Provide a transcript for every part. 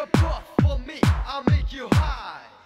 a puff for me, I'll make you high.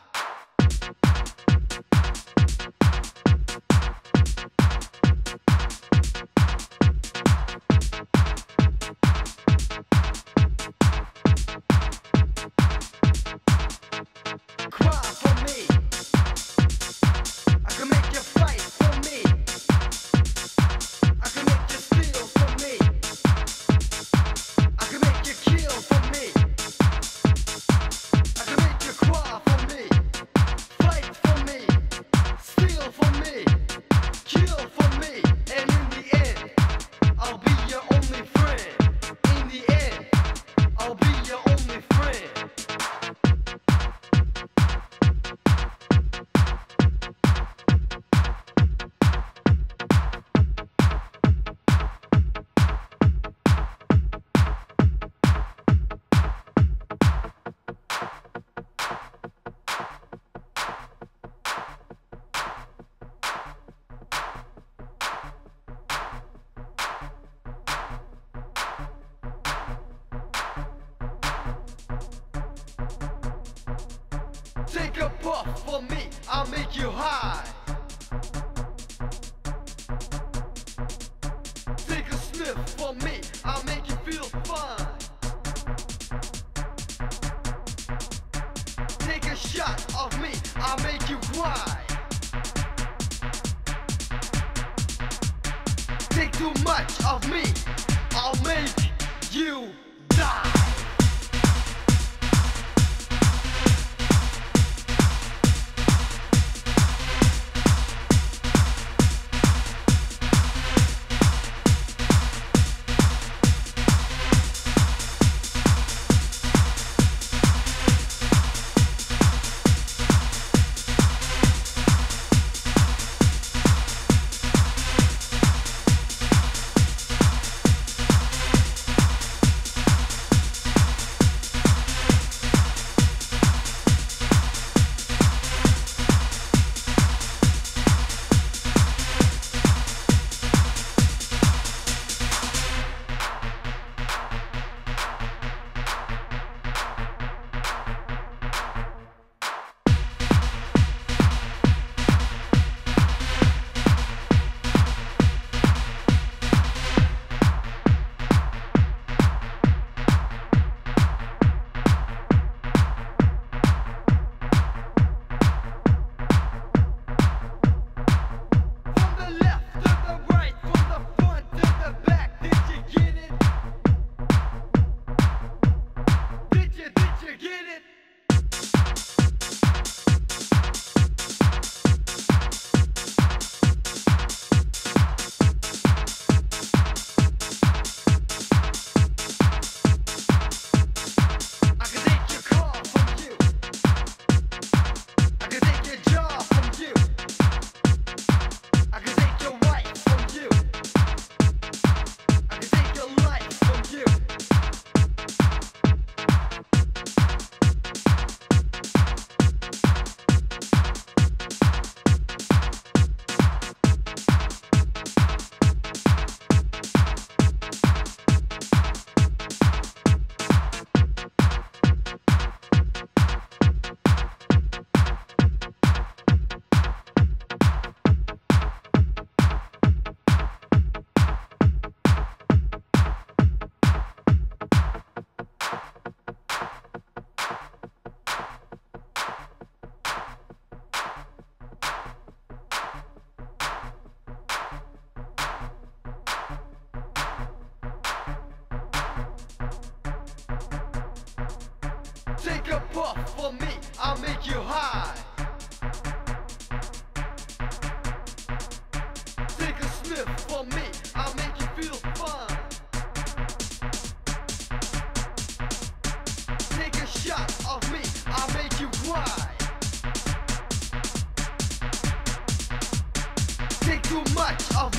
Puff for me, I'll make you high. Take a sniff for me, I'll make you feel fine. Take a shot of me, I'll make you cry. Take too much of me, I'll make you Take a puff for me, I'll make you high. Take a sniff for me, I'll make you feel fine. Take a shot of me, I'll make you cry. Take too much of